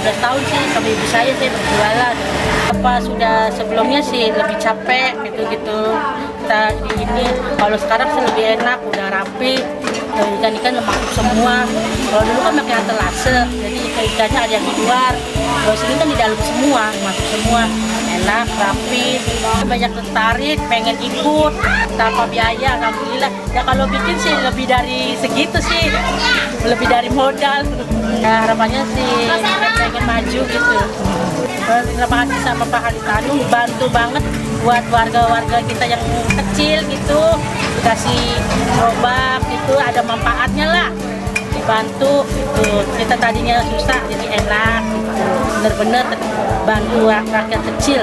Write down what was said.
tahun sih sama ibu saya saya berjualan. Apa sudah sebelumnya sih lebih capek gitu-gitu. Kita ini kalau sekarang sih lebih enak, udah rapi. Ikan-ikan lemak semua. Kalau dulu kan pakai antelase, jadi ikan-ikannya ada yang di luar. Kalau sini kan di dalam semua, masuk semua enak, rapi, banyak tertarik, pengen ikut tanpa biaya, alhamdulillah. Ya kalau bikin sih lebih dari segitu sih, lebih dari modal. Ya harapannya sih maju gitu. Terima kasih sama Pak Haritanu, bantu banget buat warga-warga kita yang kecil gitu, dikasih gerobak itu ada manfaatnya lah dibantu gitu. kita tadinya susah jadi enak gitu. bener-bener bantu rakyat kecil